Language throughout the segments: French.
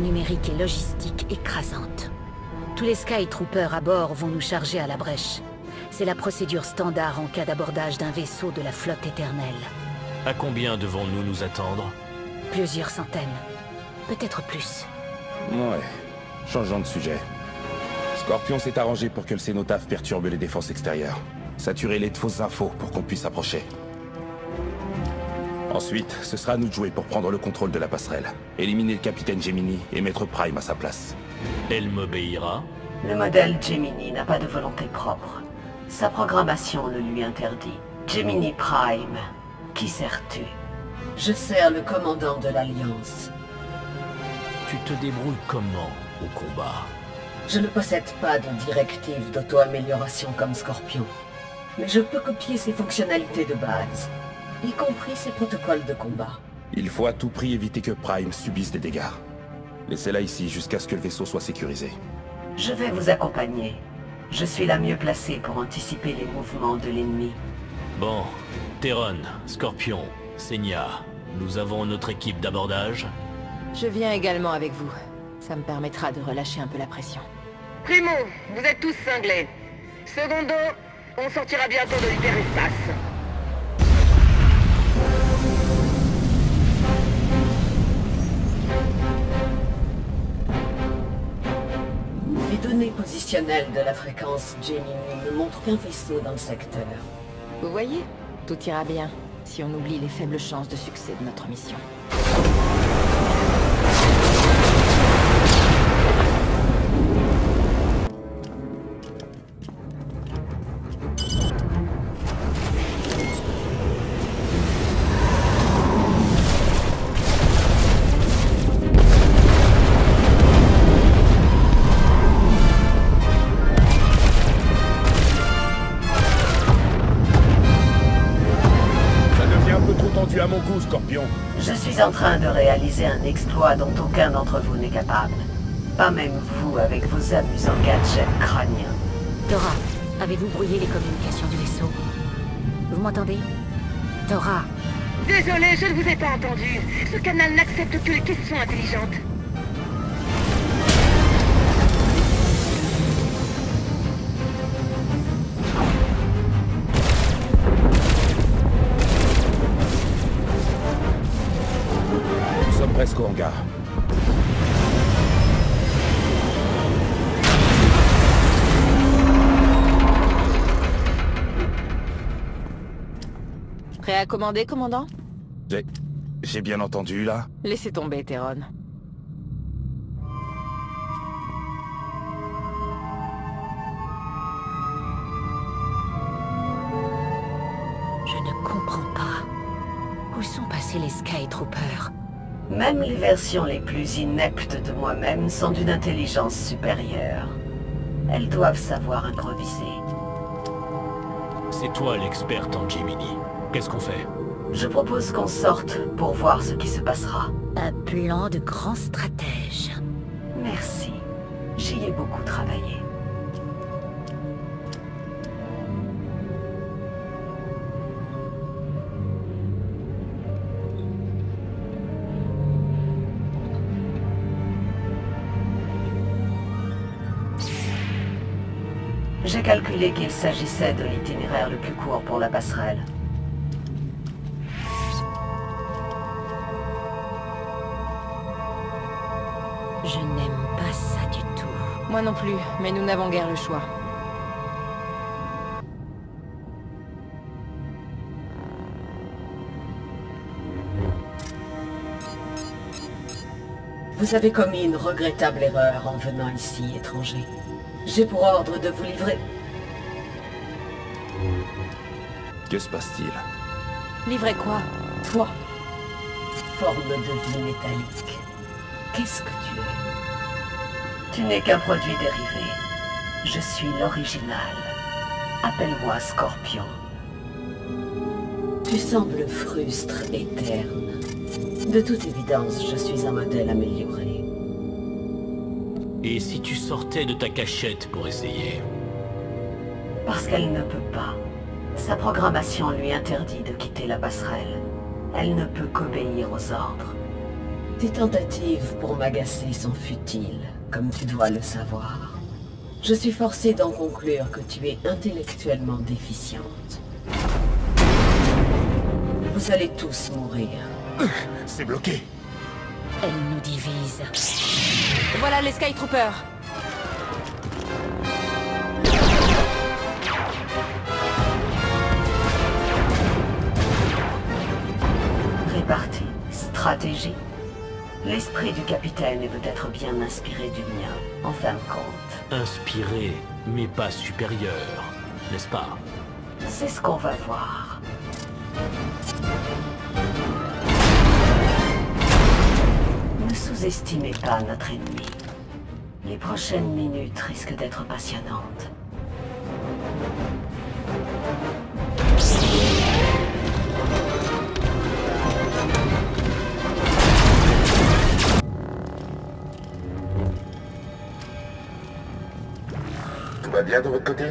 numérique et logistique écrasante. Tous les Skytroopers à bord vont nous charger à la brèche. C'est la procédure standard en cas d'abordage d'un vaisseau de la flotte éternelle. À combien devons-nous nous attendre? Plusieurs centaines. Peut-être plus. Ouais. Changeons de sujet. Scorpion s'est arrangé pour que le cénotaphe perturbe les défenses extérieures. Saturez-les de fausses infos pour qu'on puisse approcher. Ensuite, ce sera à nous de jouer pour prendre le contrôle de la passerelle. Éliminer le capitaine Gemini et mettre Prime à sa place. Elle m'obéira Le modèle Gemini n'a pas de volonté propre. Sa programmation le lui interdit. Gemini Prime, qui sers-tu? Je sers le commandant de l'Alliance. Tu te débrouilles comment au combat? Je ne possède pas de directive d'auto-amélioration comme Scorpion. Mais je peux copier ses fonctionnalités de base, y compris ses protocoles de combat. Il faut à tout prix éviter que Prime subisse des dégâts. Laissez-la ici jusqu'à ce que le vaisseau soit sécurisé. Je vais vous accompagner. Je suis la mieux placée pour anticiper les mouvements de l'ennemi. Bon, Terron, Scorpion, Senia, nous avons notre équipe d'abordage Je viens également avec vous. Ça me permettra de relâcher un peu la pression. Primo, vous êtes tous cinglés. Secondo, on sortira bientôt de l'hyperespace. Les données positionnelles de la fréquence Gemini ne montrent qu'un vaisseau dans le secteur. Vous voyez Tout ira bien, si on oublie les faibles chances de succès de notre mission. À mon goût, Scorpion. Je suis en train de réaliser un exploit dont aucun d'entre vous n'est capable. Pas même vous avec vos amusants gadgets crâniens. Dora, avez-vous brouillé les communications du vaisseau? Vous m'entendez? Dora, Désolé, je ne vous ai pas entendu. Ce canal n'accepte que les questions intelligentes. Prêt à commander, commandant? J'ai... J'ai bien entendu, là Laissez tomber, Terron. je ne comprends pas. Où sont passés les Skytroopers? Même les versions les plus ineptes de moi-même sont d'une intelligence supérieure. Elles doivent savoir improviser. C'est toi l'experte en Gemini. Qu'est-ce qu'on fait Je propose qu'on sorte pour voir ce qui se passera. Un plan de grand stratège. Merci. J'y ai beaucoup travaillé. J'ai calculé qu'il s'agissait de l'itinéraire le plus court pour la passerelle. Moi non plus, mais nous n'avons guère le choix. Vous avez commis une regrettable erreur en venant ici, étranger. J'ai pour ordre de vous livrer. Que se passe-t-il? Livrez quoi? Toi, forme de vie métallique. Qu'est-ce que tu es? Tu n'es qu'un produit dérivé. Je suis l'original. Appelle-moi Scorpion. Tu sembles frustre et terne. De toute évidence, je suis un modèle amélioré. Et si tu sortais de ta cachette pour essayer? Parce qu'elle ne peut pas. Sa programmation lui interdit de quitter la passerelle. Elle ne peut qu'obéir aux ordres. Tes tentatives pour m'agacer sont futiles, comme tu dois le savoir. Je suis forcée d'en conclure que tu es intellectuellement déficiente. Vous allez tous mourir. C'est bloqué. Elle nous divise. Voilà les Skytroopers Répartie, stratégie. L'esprit du capitaine est peut-être bien inspiré du mien, en fin de compte. Inspiré, mais pas supérieur, n'est-ce pas? C'est ce qu'on va voir. Ne sous-estimez pas notre ennemi. Les prochaines minutes risquent d'être passionnantes. Bien de votre côté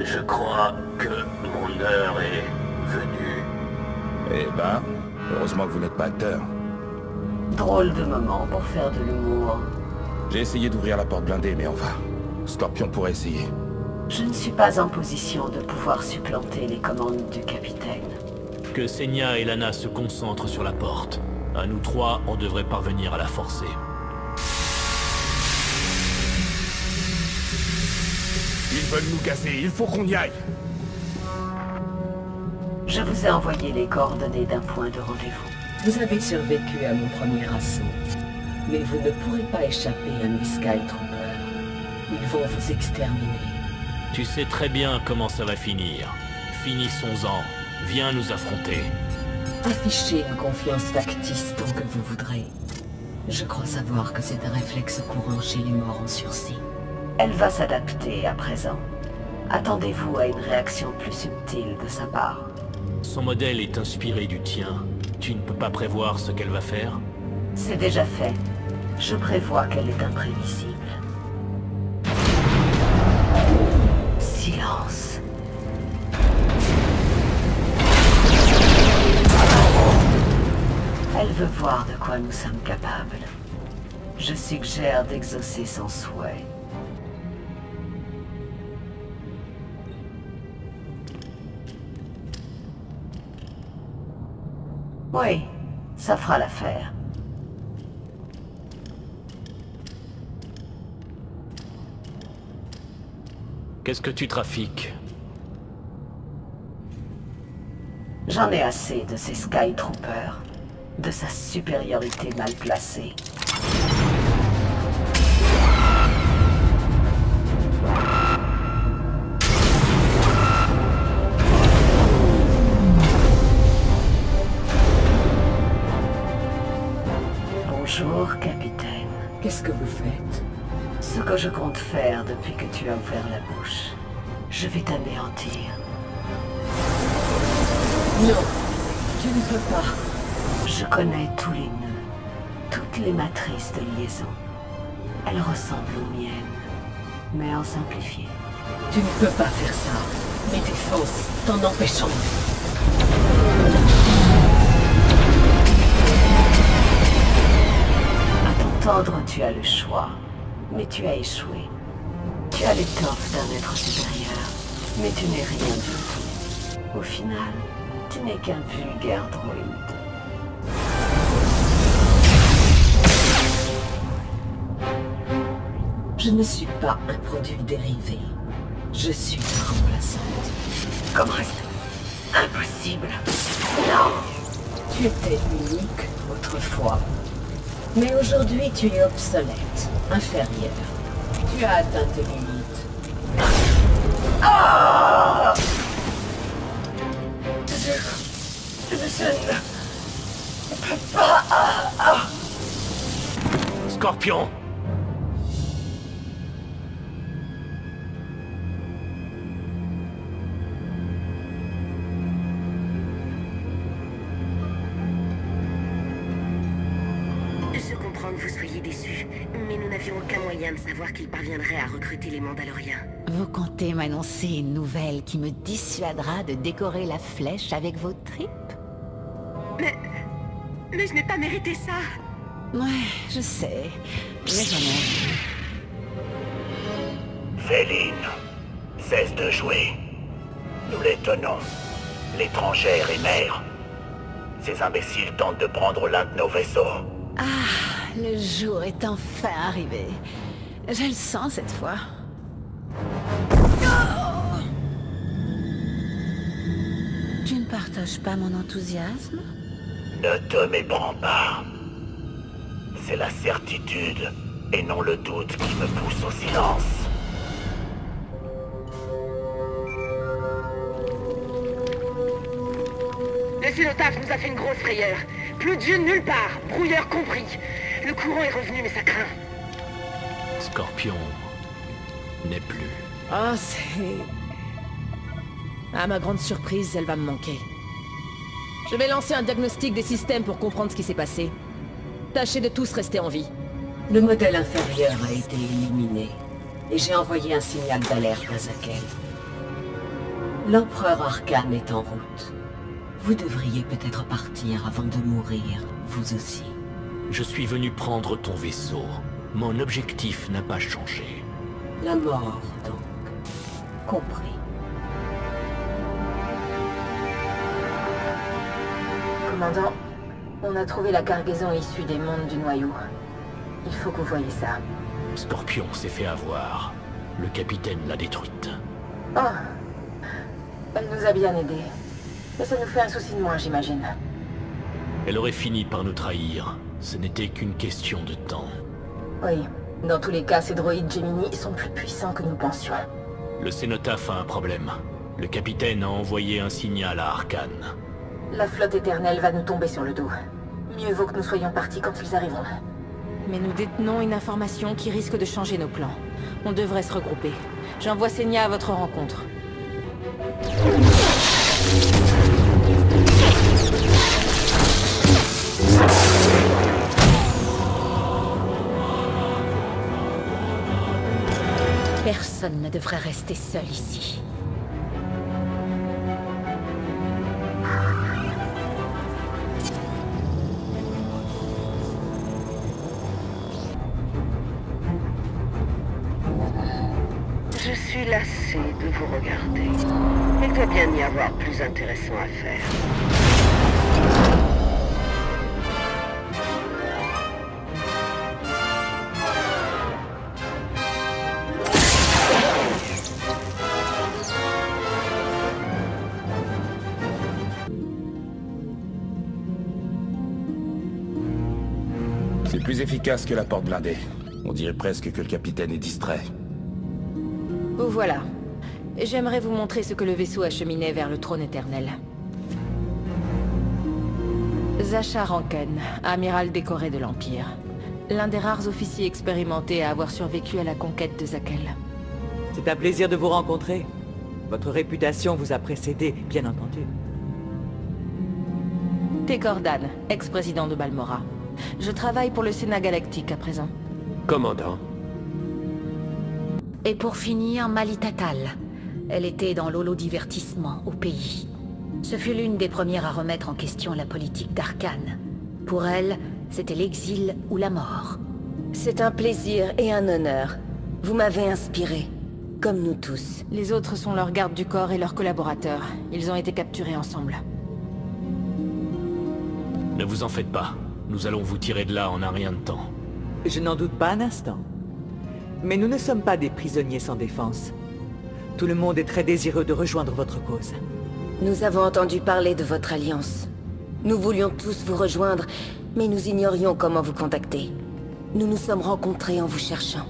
Je crois que mon heure est venue. Eh ben, heureusement que vous n'êtes pas acteur. Drôle de moment pour faire de l'humour. J'ai essayé d'ouvrir la porte blindée, mais enfin, Scorpion pourrait essayer. Je ne suis pas en position de pouvoir supplanter les commandes du capitaine. Que Senya et Lana se concentrent sur la porte. À nous trois, on devrait parvenir à la forcer. Veulent nous casser, il faut qu'on y aille Je vous ai envoyé les coordonnées d'un point de rendez-vous. Vous avez survécu à mon premier assaut. Mais vous ne pourrez pas échapper à mes Skytroopers. Ils vont vous exterminer. Tu sais très bien comment ça va finir. Finissons-en. Viens nous affronter. Affichez une confiance factice tant que vous voudrez. Je crois savoir que c'est un réflexe courant chez les morts en sursis. Elle va s'adapter à présent. Attendez-vous à une réaction plus subtile de sa part. Son modèle est inspiré du tien. Tu ne peux pas prévoir ce qu'elle va faire? C'est déjà fait. Je prévois qu'elle est imprévisible. Silence. Elle veut voir de quoi nous sommes capables. Je suggère d'exaucer son souhait. Oui, ça fera l'affaire. Qu'est-ce que tu trafiques? J'en ai assez de ces Skytroopers, de sa supériorité mal placée. Depuis que tu as ouvert la bouche. Je vais t'anéantir. Non, tu ne peux pas. Je connais tous les nœuds, toutes les matrices de liaison. Elles ressemblent aux miennes, mais en simplifié. Tu ne peux pas faire ça. Mes défenses t'en empêchant. À t'entendre, tu as le choix, mais tu as échoué. Tu as l'étoffe d'un être supérieur, mais tu n'es rien du tout. Au final, tu n'es qu'un vulgaire droïde. Je ne suis pas un produit dérivé. Je suis ta remplaçante. Comment est-ce Impossible. Non. Tu étais unique autrefois. Mais aujourd'hui, tu es obsolète, inférieur. Tu as atteint tes limites. Ah je... Je ne peux pas... Scorpion Je comprends Vous comptez m'annoncer une nouvelle qui me dissuadera de décorer la flèche avec vos tripes? Mais... Mais je n'ai pas mérité ça Ouais, je sais. Mais j'en ai. Féline, cesse de jouer. Nous les tenons. L'étrangère et mère. Ces imbéciles tentent de prendre l'un de nos vaisseaux. Ah, le jour est enfin arrivé. Je le sens cette fois. Pas mon enthousiasme Ne te méprends pas. C'est la certitude et non le doute qui me pousse au silence. Le cénotaphe nous a fait une grosse frayeur. Plus de jeu nulle part, brouilleur compris. Le courant est revenu, mais ça craint. Scorpion n'est plus. Ah, c'est... À ma grande surprise, elle va me manquer. Je vais lancer un diagnostic des systèmes pour comprendre ce qui s'est passé. Tâchez de tous rester en vie. Le modèle inférieur a été éliminé, et j'ai envoyé un signal d'alerte à Zakel. L'empereur Arcane est en route. Vous devriez peut-être partir avant de mourir, vous aussi. Je suis venu prendre ton vaisseau. Mon objectif n'a pas changé. La mort, donc. Compris. Commandant, on a trouvé la cargaison issue des mondes du noyau. Il faut que vous voyez ça. Scorpion s'est fait avoir. Le capitaine l'a détruite. Oh Elle nous a bien aidés. Mais ça nous fait un souci de moins, j'imagine. Elle aurait fini par nous trahir. Ce n'était qu'une question de temps. Oui. Dans tous les cas, ces droïdes Gemini sont plus puissants que nous pensions. Le cénotaphe a un problème. Le capitaine a envoyé un signal à Arkane. La flotte éternelle va nous tomber sur le dos. Mieux vaut que nous soyons partis quand ils arriveront. Mais nous détenons une information qui risque de changer nos plans. On devrait se regrouper. J'envoie Senia à votre rencontre. Personne ne devrait rester seul ici. Vous regarder. Il doit bien y avoir plus intéressant à faire. C'est plus efficace que la porte blindée. On dirait presque que le capitaine est distrait. Vous voilà. J'aimerais vous montrer ce que le vaisseau acheminé vers le trône éternel. Zachar Ranken, amiral décoré de l'Empire. L'un des rares officiers expérimentés à avoir survécu à la conquête de Zakel. C'est un plaisir de vous rencontrer. Votre réputation vous a précédé, bien entendu. Tekordan, ex-président de Balmora. Je travaille pour le Sénat Galactique à présent. Commandant. Et pour finir, Malitatal. Elle était dans l'holo-divertissement au pays. Ce fut l'une des premières à remettre en question la politique d'Arkane. Pour elle, c'était l'exil ou la mort. C'est un plaisir et un honneur. Vous m'avez inspiré, comme nous tous. Les autres sont leurs gardes du corps et leurs collaborateurs. Ils ont été capturés ensemble. Ne vous en faites pas. Nous allons vous tirer de là en un rien de temps. Je n'en doute pas un instant. Mais nous ne sommes pas des prisonniers sans défense. Tout le monde est très désireux de rejoindre votre cause. Nous avons entendu parler de votre alliance. Nous voulions tous vous rejoindre, mais nous ignorions comment vous contacter. Nous nous sommes rencontrés en vous cherchant.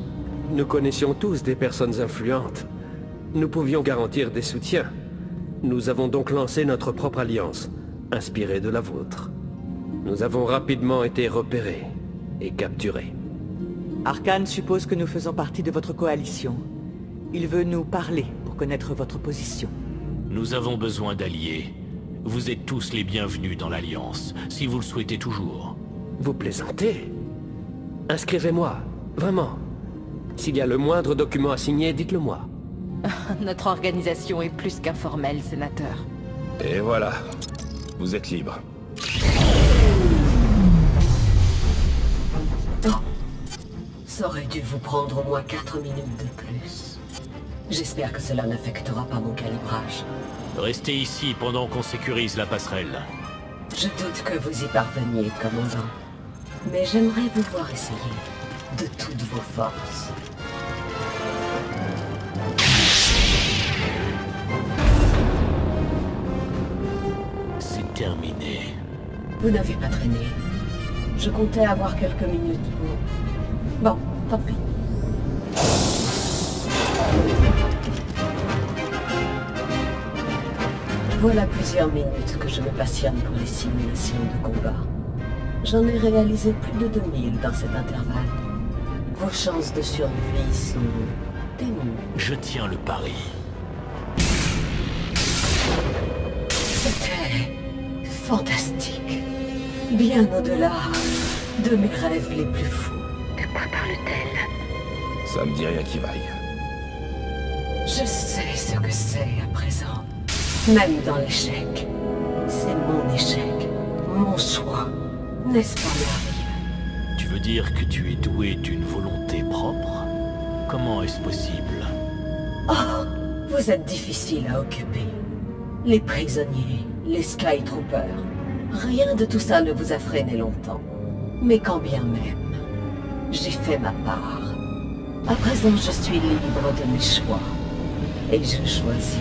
Nous connaissions tous des personnes influentes. Nous pouvions garantir des soutiens. Nous avons donc lancé notre propre alliance, inspirée de la vôtre. Nous avons rapidement été repérés et capturés. Arkane suppose que nous faisons partie de votre coalition. Il veut nous parler pour connaître votre position. Nous avons besoin d'alliés. Vous êtes tous les bienvenus dans l'Alliance, si vous le souhaitez toujours. Vous plaisantez? Inscrivez-moi. Vraiment. S'il y a le moindre document à signer, dites-le moi. Notre organisation est plus qu'informelle, sénateur. Et voilà. Vous êtes libre. Ça aurait dû vous prendre au moins 4 minutes de plus? J'espère que cela n'affectera pas mon calibrage. Restez ici pendant qu'on sécurise la passerelle. Je doute que vous y parveniez, commandant. Mais j'aimerais vous voir essayer. De toutes vos forces. C'est terminé. Vous n'avez pas traîné. Je comptais avoir quelques minutes pour... Bon, tant pis. Voilà plusieurs minutes que je me passionne pour les simulations de combat. J'en ai réalisé plus de 2000 dans cet intervalle. Vos chances de survie sont ténues. Je tiens le pari. C'était fantastique. Bien au-delà de mes rêves les plus fous. De quoi parle-t-elle? Ça me dit rien qui vaille. Je sais ce que c'est à présent. Même dans l'échec. C'est mon échec. Mon choix. N'est-ce pas merveilleux Tu veux dire que tu es doué d'une volonté propre? Comment est-ce possible? Oh, vous êtes difficile à occuper. Les prisonniers, les Skytroopers. Rien de tout ça ne vous a freiné longtemps. Mais quand bien même, j'ai fait ma part. À présent, je suis libre de mes choix. Et je choisis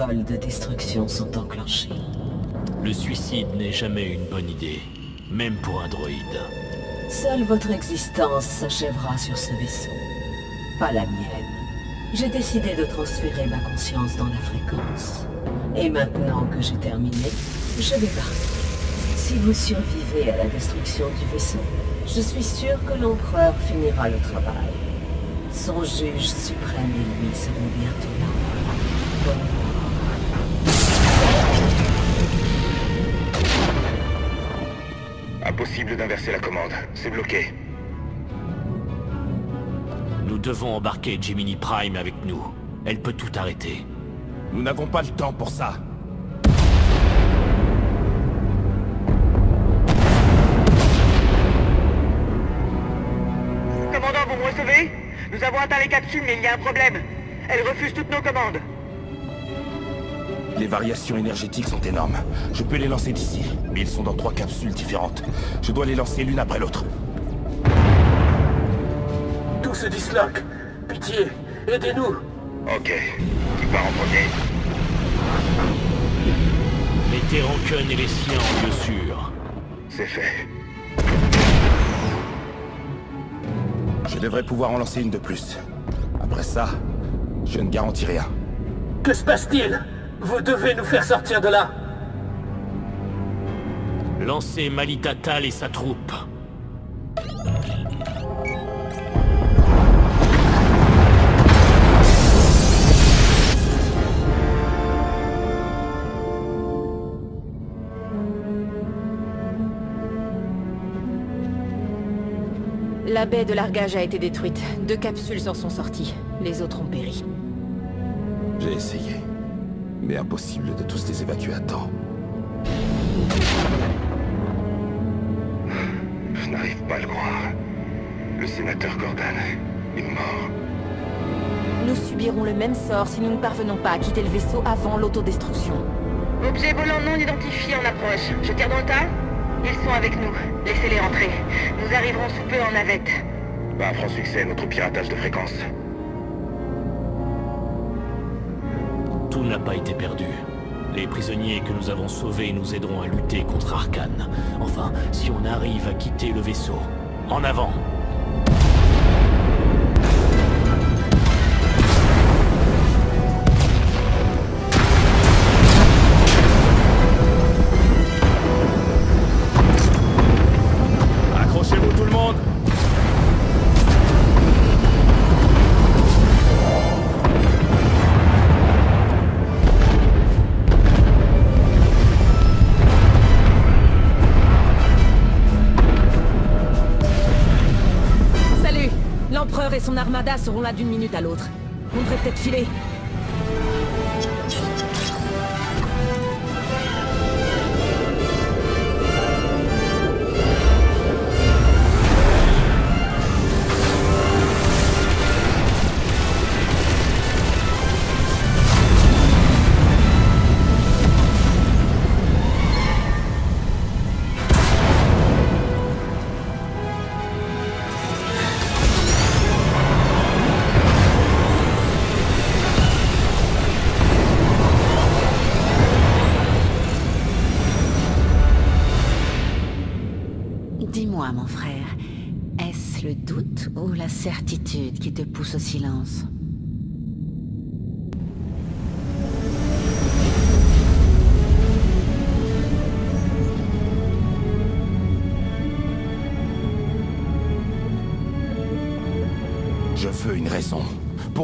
protocoles de destruction sont enclenchés. Le suicide n'est jamais une bonne idée, même pour un droïde. Seule votre existence s'achèvera sur ce vaisseau. Pas la mienne. J'ai décidé de transférer ma conscience dans la fréquence. Et maintenant que j'ai terminé, je vais partir. Si vous survivez à la destruction du vaisseau, je suis sûr que l'empereur finira le travail. Son juge suprême et lui seront bientôt là. Impossible d'inverser la commande. C'est bloqué. Nous devons embarquer Gemini Prime avec nous. Elle peut tout arrêter. Nous n'avons pas le temps pour ça. Commandant, vous me recevez? Nous avons atteint les capsules, mais il y a un problème. Elles refusent toutes nos commandes. Les variations énergétiques sont énormes. Je peux les lancer d'ici, mais ils sont dans trois capsules différentes. Je dois les lancer l'une après l'autre. Tout se disloque. Pitié, aidez-nous. Ok. Qui part en premier Mettez Rancun et les siens en lieu sûr. C'est fait. Je devrais pouvoir en lancer une de plus. Après ça, je ne garantis rien. Que se passe-t-il? Vous devez nous faire sortir de là. Lancez Malita Tal et sa troupe. La baie de largage a été détruite. Deux capsules en sont sorties. Les autres ont péri. J'ai essayé. Mais impossible de tous les évacuer à temps. Je n'arrive pas à le croire. Le sénateur Gordon est mort. Nous subirons le même sort si nous ne parvenons pas à quitter le vaisseau avant l'autodestruction. Objet volant non identifié en approche. Je tire dans le tas Ils sont avec nous. Laissez-les entrer. Nous arriverons sous peu en navette. Un franc succès, notre piratage de fréquence. N'a pas été perdu. Les prisonniers que nous avons sauvés nous aideront à lutter contre Arkane. Enfin, si on arrive à quitter le vaisseau. En avant armada seront là d'une minute à l'autre. On devrait peut-être filer.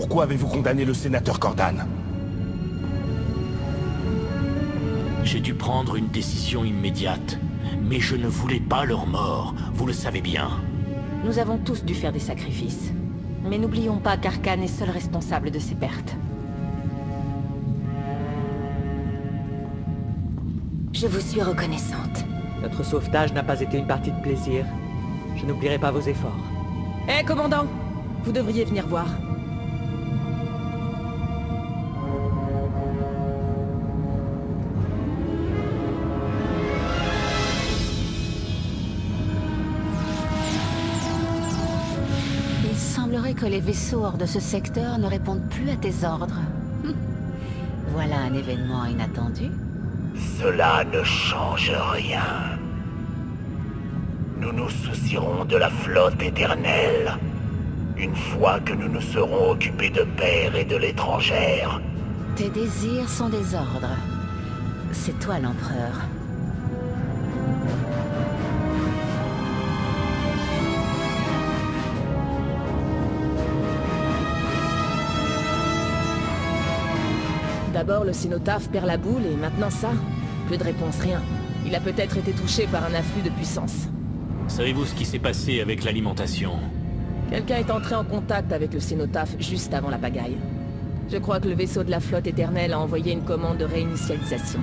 Pourquoi avez-vous condamné le sénateur Cordan J'ai dû prendre une décision immédiate. Mais je ne voulais pas leur mort, vous le savez bien. Nous avons tous dû faire des sacrifices. Mais n'oublions pas qu'Arkane est seul responsable de ces pertes. Je vous suis reconnaissante. Notre sauvetage n'a pas été une partie de plaisir. Je n'oublierai pas vos efforts. Hé, commandant Vous devriez venir voir. Que les vaisseaux hors de ce secteur ne répondent plus à tes ordres. Hum. Voilà un événement inattendu. Cela ne change rien. Nous nous soucierons de la flotte éternelle. Une fois que nous nous serons occupés de père et de l'étrangère. Tes désirs sont des ordres. C'est toi l'empereur. D'abord, le cénotaphe perd la boule et maintenant ça. Plus de réponse, rien. Il a peut-être été touché par un afflux de puissance. Savez-vous ce qui s'est passé avec l'alimentation? Quelqu'un est entré en contact avec le cénotaphe juste avant la pagaille. Je crois que le vaisseau de la flotte éternelle a envoyé une commande de réinitialisation.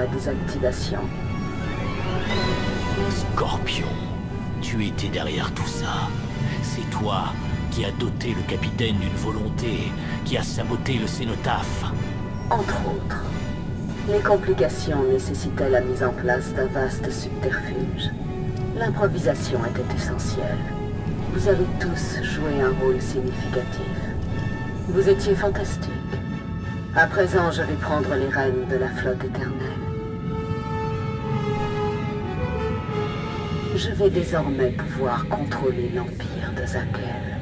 Ma désactivation. Scorpion, tu étais derrière tout ça. C'est toi qui as doté le capitaine d'une volonté, qui a saboté le cénotaphe. Entre autres, les complications nécessitaient la mise en place d'un vaste subterfuge. L'improvisation était essentielle. Vous avez tous joué un rôle significatif. Vous étiez fantastique. À présent, je vais prendre les rênes de la flotte éternelle. Je vais désormais pouvoir contrôler l'empire de Zakel.